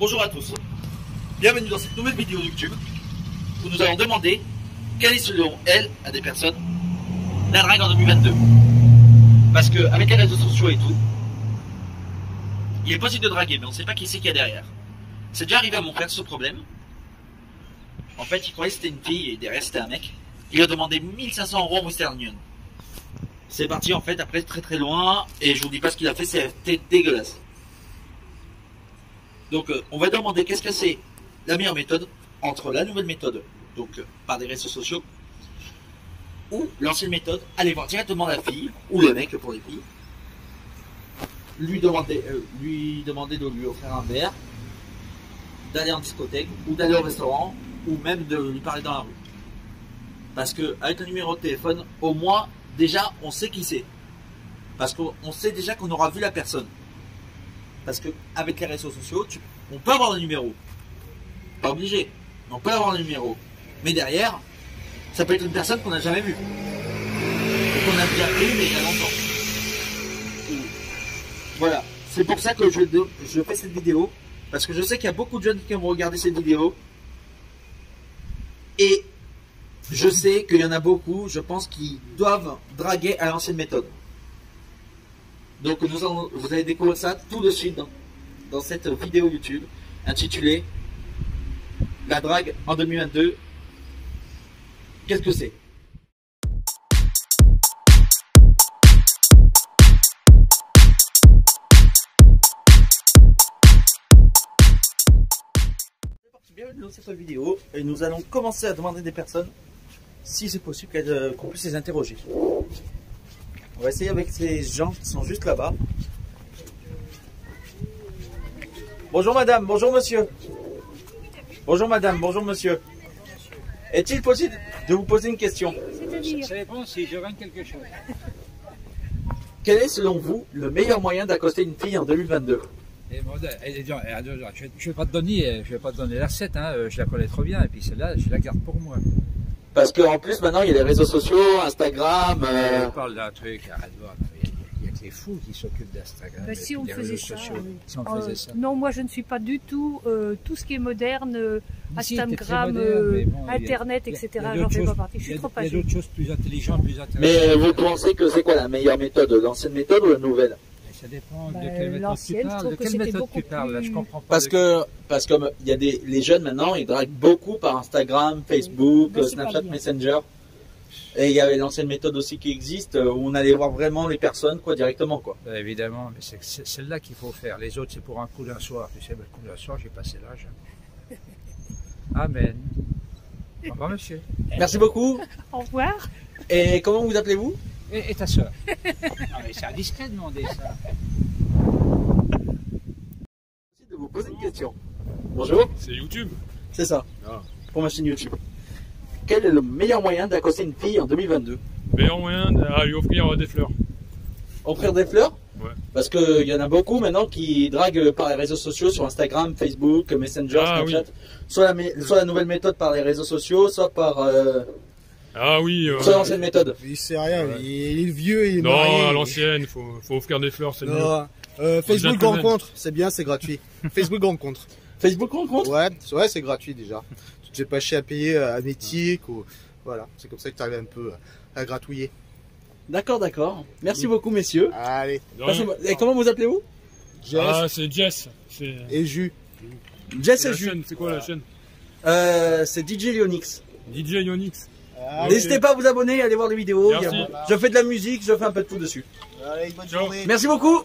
Bonjour à tous. Bienvenue dans cette nouvelle vidéo YouTube où nous allons demander quelle est selon elle, à des personnes, la drague en 2022. Parce que avec les réseaux sociaux et tout, il est possible de draguer, mais on ne sait pas qui c'est qu'il y a derrière. C'est déjà arrivé à mon frère ce problème. En fait, il croyait que c'était une fille et derrière c'était un mec. Il a demandé 1500 euros en Western Union. C'est parti en fait après très très loin et je vous dis pas ce qu'il a fait, c'était dégueulasse. Donc euh, on va demander qu'est-ce que c'est la meilleure méthode entre la nouvelle méthode, donc euh, par des réseaux sociaux, ou l'ancienne méthode, aller voir directement la fille, ou le mec pour les filles, lui demander, euh, lui demander de lui offrir un verre, d'aller en discothèque, ou d'aller au restaurant, ou même de lui parler dans la rue. Parce que avec le numéro de téléphone, au moins, déjà, on sait qui c'est. Parce qu'on sait déjà qu'on aura vu la personne. Parce que avec les réseaux sociaux, on peut avoir le numéro. Pas obligé, mais on peut avoir le numéro. Mais derrière, ça peut être une personne qu'on n'a jamais vue. Et qu'on a déjà vue, mais il y a longtemps. Voilà. C'est pour ça que je, je fais cette vidéo. Parce que je sais qu'il y a beaucoup de jeunes qui vont regarder cette vidéo. Et je sais qu'il y en a beaucoup, je pense, qui doivent draguer à l'ancienne méthode. Donc nous vous allez découvrir ça tout de suite dans, cette vidéo YouTube intitulée La drague en 2022. Qu'est-ce que c'est? Bienvenue dans cette vidéo et nous allons commencer à demander des personnes si c'est possible euh, qu'on puisse les interroger. On va essayer avec ces gens qui sont juste là-bas. Bonjour madame, bonjour monsieur. Bonjour madame, bonjour monsieur. Est-il possible de vous poser une question? Ça dépend si je gagne quelque chose. Quel est selon vous le meilleur moyen d'accoster une fille en 2022 Et bon, et- et- et- et- je ne vais pas te donner, je vais pas te donner la recette, hein, euh, je la connais trop bien, et puis celle-là, je la garde pour moi. Parce qu'en plus maintenant il y a les réseaux sociaux, Instagram. euh, On parle d'un truc, arrête de voir, il n'y a, que les fous qui s'occupent d'Instagram. Bah, si on faisait ça. Si on euh, faisait ça. non, moi je ne suis pas du tout euh, tout ce qui est moderne, euh, si, Instagram, moderne, euh, bon, Internet, a- etc. J'en fais pas partie. Je suis a trop il y a âgée. d'autres choses plus intelligentes, plus intéressantes. Mais vous pensez que c'est quoi la meilleure méthode L'ancienne méthode ou la nouvelle? Ça dépend Bah, de quelle méthode tu parles. De que quelle méthode tu parles là, Je comprends pas. Parce de- que, parce que il y a des, les jeunes maintenant, ils draguent beaucoup par Instagram, Facebook, Bah, Snapchat. Messenger. Et il y avait l'ancienne méthode aussi qui existe, euh, où on allait voir vraiment les personnes, quoi, directement, quoi. Bah, évidemment, mais c'est c'est celle-là qu'il faut faire. Les autres, c'est pour un coup d'un soir. Tu sais, le coup d'un soir, j'ai passé l'âge. Amen. Au revoir, monsieur. Merci beaucoup. Au revoir. Et comment vous appelez-vous? Et, et ta soeur Ah, mais c'est indiscret de demander ça. de vous poser une question. Bonjour. C'est YouTube. C'est ça. Ah. Pour ma chaîne YouTube. Quel est le meilleur moyen d'accoster une fille en 2022 Meilleur moyen de lui offrir des fleurs. Offrir des fleurs? Ouais. Parce qu'il y en a beaucoup maintenant qui draguent par les réseaux sociaux sur Instagram, Facebook, Messenger, Ah, Snapchat. Soit, la, mé- soit la nouvelle méthode par les réseaux sociaux, soit par euh, Ah oui. euh, l'ancienne méthode. Il sait rien, il, il est vieux, il est non, marié. à l'ancienne, faut, faut offrir des fleurs, c'est mieux. Non, euh, Facebook rencontre, c'est bien, c'est gratuit. Facebook rencontre. Facebook rencontre? Ouais, c'est- ouais, c'est gratuit déjà. Tu te fais pas chier à payer euh, à Métique ou voilà, c'est comme ça que tu arrives un peu à gratouiller. D'accord, d'accord. Merci beaucoup, messieurs. Allez, Et comment vous appelez-vous? Jess Ah, c'est Jess. Et Jus. Jess et la Ju. chaîne. C'est quoi la chaîne? Euh, c'est DJ Lyonix. DJ Ionix. Allez, N'hésitez pas à vous abonner et à aller voir les vidéos. Merci. Je fais de la musique, je fais un peu de tout dessus. allez, bonne journée. Merci beaucoup.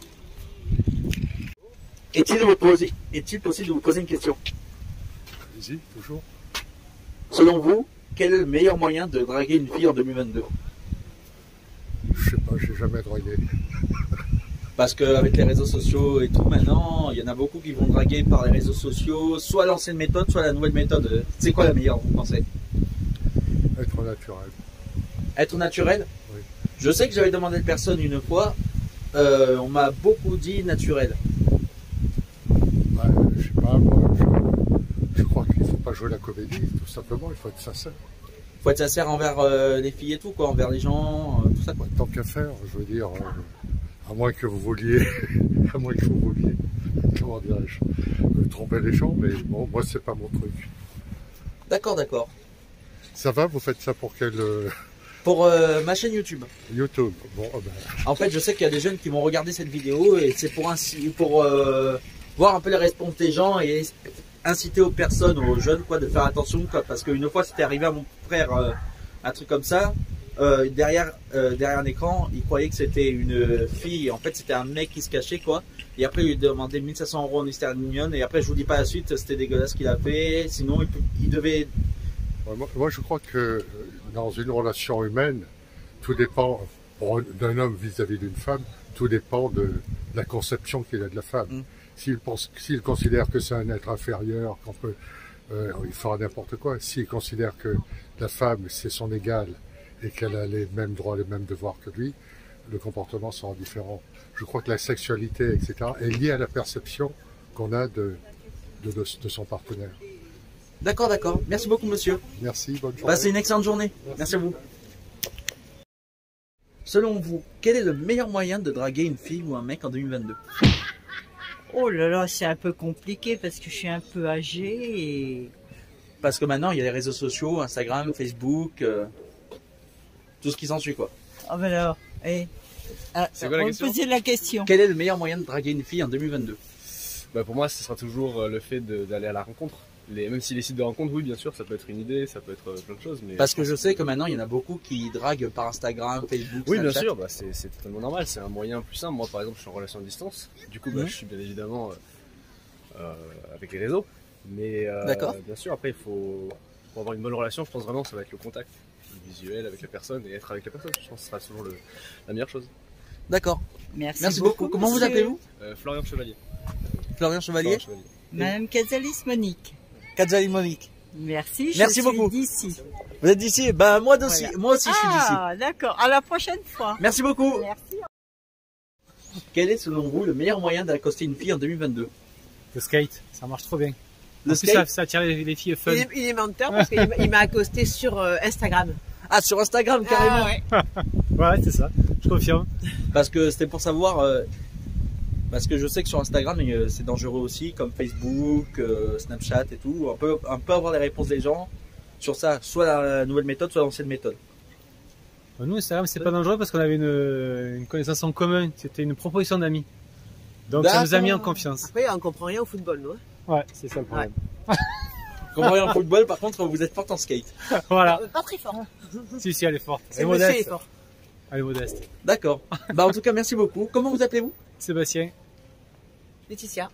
Est-il poser- possible de vous poser une question Ici, toujours. Selon vous, quel est le meilleur moyen de draguer une fille en 2022 Je sais pas, j'ai jamais dragué. Parce qu'avec les réseaux sociaux et tout maintenant, il y en a beaucoup qui vont draguer par les réseaux sociaux, soit l'ancienne méthode, soit la nouvelle méthode. C'est quoi la meilleure, vous pensez Être naturel. Être naturel Oui. Je sais que j'avais demandé à une personne une fois, euh, on m'a beaucoup dit naturel. Bah, je sais pas, moi, je, je crois qu'il faut pas jouer la comédie, tout simplement, il faut être sincère. Faut être sincère envers euh, les filles et tout, quoi, envers les gens, euh, tout ça, quoi. Tant qu'à faire, je veux dire, à moins que vous vouliez, à moins que vous vouliez comment dirais-je, tromper les gens, mais bon, moi, c'est pas mon truc. D'accord, d'accord. Ça va, vous faites ça pour quel euh, Pour euh, ma chaîne YouTube. YouTube Bon, ah ben, En fait, je sais qu'il y a des jeunes qui vont regarder cette vidéo et c'est pour ainsi, pour euh, voir un peu les réponses des gens et inciter aux personnes, aux jeunes, quoi, de faire attention, quoi, parce qu'une fois, c'était arrivé à mon frère euh, un truc comme ça. derrière, derrière un écran, il croyait que c'était une fille. En fait, c'était un mec qui se cachait, quoi. Et après, il lui demandait 1500 euros en Eastern Union. Et après, je vous dis pas la suite, c'était dégueulasse ce qu'il a fait. Sinon, il devait. Moi, je crois que euh, dans une relation humaine, tout dépend, d'un homme vis-à-vis d'une femme, tout dépend de la conception qu'il a de la femme. Mm. S'il pense, s'il considère que c'est un être inférieur, qu'on peut, euh, il fera n'importe quoi. S'il considère que la femme c'est son égale et qu'elle a les mêmes droits, les mêmes devoirs que lui, le comportement sera différent. Je crois que la sexualité, etc., est liée à la perception qu'on a de, de, de- de son partenaire. D'accord, d'accord. Merci beaucoup, monsieur. Merci, bonne journée. Passez une excellente journée. Merci à vous. Selon vous, quel est le meilleur moyen de draguer une fille ou un mec en 2022 Oh là là, c'est un peu compliqué parce que je suis un peu âgée et Parce que maintenant, il y a les réseaux sociaux, Instagram, Facebook, euh, tout ce qui s'ensuit, quoi. ah ben alors, eh, ah, C'est quoi la on me question? posait la question. Quel est le meilleur moyen de draguer une fille en 2022 Bah, pour moi, ce sera toujours euh, le fait d'aller à la rencontre. Les, même si les sites de rencontre, oui, bien sûr, ça peut être une idée, ça peut être euh, plein de choses. Mais Parce que je sais que maintenant, il y en a beaucoup qui draguent par Instagram, Facebook, Oui, bien Snapchat. sûr, bah, c'est c'est totalement normal. C'est un moyen plus simple. Moi, par exemple, je suis en relation à distance. Du coup, bah, Mhm. je suis bien évidemment euh, euh, avec les réseaux. Mais euh, D'accord. bien sûr, après, il faut pour avoir une bonne relation. Je pense vraiment que ça va être le contact le visuel avec la personne et être avec la personne. Je pense que ce sera toujours le- la meilleure chose. D'accord. Merci, Merci beaucoup. Comment vous appelez-vous? Euh, Florian Chevalier. Florian Chevalier Florian Chevalier. Madame Casalis Monique. Kadjali Monique. Merci, je Merci suis beaucoup. d'ici. Vous êtes d'ici? Bah, moi aussi, Voilà. moi aussi, je suis d'ici. Ah, d'accord. À la prochaine fois. Merci beaucoup. Merci. Quel est, selon vous, le meilleur moyen d'accoster une fille en 2022 Le skate, ça marche trop bien. Le En plus, skate? ça, ça attire les, les filles fun. Il est, il est menteur parce qu'il m'a- accosté sur euh, Instagram. Ah, sur Instagram, carrément Ah, ouais. Ouais, c'est ça. Je confirme. Parce que c'était pour savoir. euh, parce que je sais que sur Instagram, c'est dangereux aussi, comme Facebook, euh, Snapchat et tout. On peut, on peut avoir les réponses des gens sur ça, soit la nouvelle méthode, soit l'ancienne méthode. Nous, Instagram, c'est pas dangereux parce qu'on avait une, une connaissance en commun. C'était une proposition d'amis. Donc, ça nous a mis en D'accord. confiance. Après, on comprend rien au football, nous. hein. Ouais, c'est ça le problème. Comme voyez en football, par contre, vous êtes forte en skate. Voilà. Euh, Pas très fort. Si, si, elle est forte. Elle C'est est est modeste. fort. Elle est modeste. D'accord. Bah, en tout cas, merci beaucoup. Comment vous appelez-vous? Sébastien. Laetitia.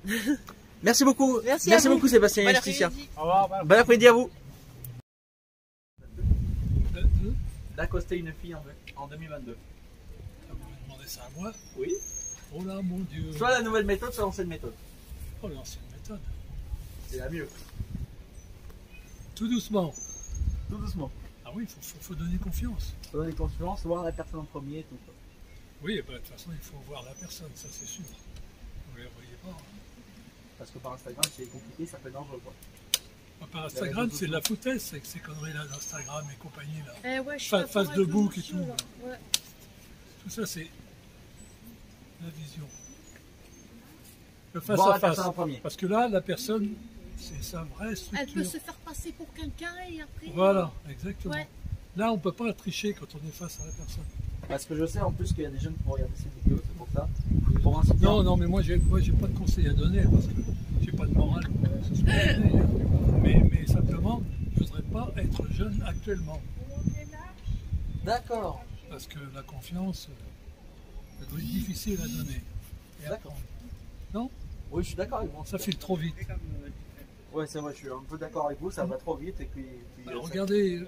Merci beaucoup. Merci à vous. beaucoup, Sébastien et Bon Laetitia. après-midi. Au revoir. Bon après-midi à vous. D'accoster une fille en, en 2022. Vous me demandez ça à moi Oui. Oh là, mon Dieu. Soit la nouvelle méthode, soit l'ancienne méthode. Oh, l'ancienne méthode. C'est la mieux. Tout doucement. Tout doucement. Ah oui, il faut, faut, faut donner confiance. Faut donner confiance, voir la personne en premier et tout. quoi. Oui, bah, de toute façon, il faut voir la personne, ça c'est sûr. Vous ne les voyez pas. hein. Parce que par Instagram, c'est compliqué, ça peut être dangereux. Quoi. Par Instagram, c'est de la foutaise, c'est ces conneries-là d'Instagram et compagnie. Là. Eh ouais, je suis Fa- d'accord face de bouc et tout. là. Ouais. Tout ça, c'est la vision. Le face voir à face. Parce que là, la personne, c'est sa vraie Elle peut structure. se faire passer pour quelqu'un et après. Voilà, exactement. Ouais. Là, on peut pas tricher quand on est face à la personne. Parce que je sais en plus qu'il y a des jeunes qui vont regarder cette vidéo, c'est pour ça. Pour inciter. Non, non, mais moi, j'ai, moi, j'ai pas de conseils à donner parce que j'ai pas de morale. pour que ce soit donné, hein. mais, mais simplement, je voudrais pas être jeune actuellement D'accord. parce que la confiance, euh, elle doit être difficile à donner. D'accord. prendre. Oui, je suis d'accord avec vous. Ça file trop vite. Ouais, c'est vrai, je suis un peu d'accord avec vous, ça va trop vite et puis. puis, Alors, euh, ça- regardez, euh,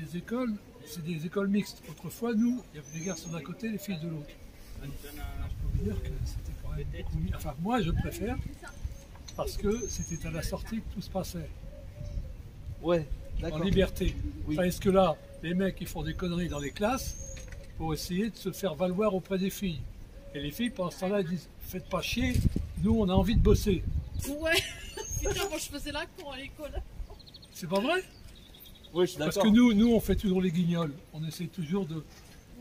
les écoles, c'est des écoles mixtes. Autrefois, nous, il y avait les garçons d'un côté, les filles de l'autre. Je peux vous dire que c'était quand même beaucoup mieux. Enfin, moi, je préfère parce que c'était à la sortie que tout se passait. Ouais, en d'accord. liberté. Oui. Tandis que là, les mecs ils font des conneries dans les classes pour essayer de se faire valoir auprès des filles? Et les filles, pendant ce temps-là, disent Faites pas chier, nous on a envie de bosser. Ouais. Putain, moi je faisais la con à l'école. C'est pas vrai? Oui, je suis Parce que nous, nous, on fait toujours les guignols. On essaie toujours de,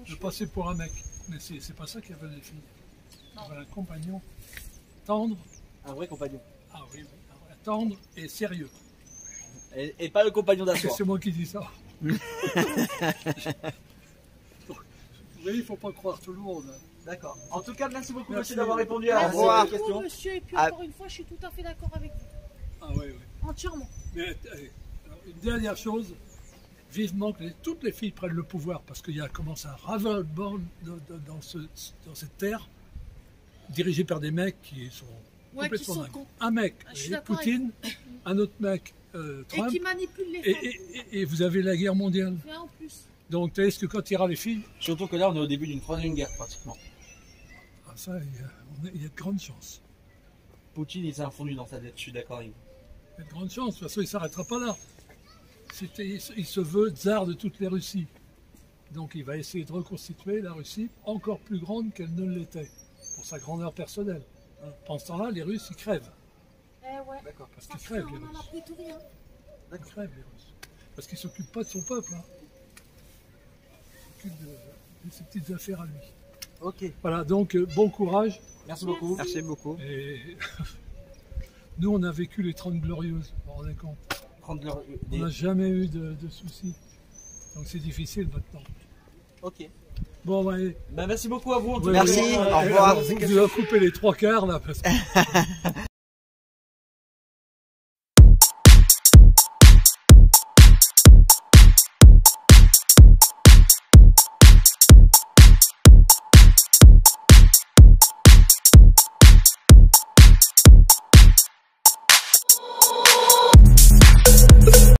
de passer pour un mec. Mais c'est c'est pas ça qu'elles veulent les filles. Un compagnon tendre, Un vrai compagnon. Ah oui, oui. tendre et sérieux. Et, et pas le compagnon d'asseoir. C'est moi qui dis ça. Vous voyez, il ne faut pas croire tout le monde. D'accord. En tout cas, merci beaucoup, Merci. monsieur, d'avoir répondu à beaucoup, questions. monsieur, et puis Ah. encore une fois, je suis tout à fait d'accord avec vous. Ah oui, oui. Entièrement. Mais allez, alors, une dernière chose, vivement que les- toutes les filles prennent le pouvoir, parce qu'il y a commence un ravinement dans, dans- dans ce- dans cette terre, dirigé par des mecs qui sont Ouais, qui complètement sont cons. Un mec, Ah, et d'accord Poutine, un autre mec, euh, Et Trump, qui manipule les et, femmes. et- et- et vous avez la guerre mondiale. En plus. Donc, est-ce que quand il y aura les filles, Surtout que là, on est au début d'une troisième guerre, pratiquement. ah, ça, il y, a- il y a de grandes chances. Poutine, il s'est infondu dans sa dette, je suis d'accord avec vous. Il y a de grandes chances, de toute façon, il ne s'arrêtera pas là. C'était- il, se- veut tsar de toutes les Russies. Donc il va essayer de reconstituer la Russie encore plus grande qu'elle ne l'était, pour sa grandeur personnelle. Pendant ce temps-là, les Russes, ils crèvent. Eh ouais. D'accord. Parce qu'ils crèvent, les Russes. tout. Ils crèvent, les Russes. Parce qu'ils ne s'occupent pas de son peuple. Hein. Ils s'occupent de, de ses petites affaires à lui. Ok. Voilà, donc euh, bon courage. Merci beaucoup. Merci beaucoup. Et nous, on a vécu les 30 glorieuses, vous vous rendez compte Prendre leur- On des- n'a jamais eu de, de soucis. Donc c'est difficile maintenant. Ok. Bon, ouais. Bah, merci beaucoup à vous. en tout Ouais, cas. Merci, Euh, au revoir. Vous vous avez coupé les trois quarts là. Parce que...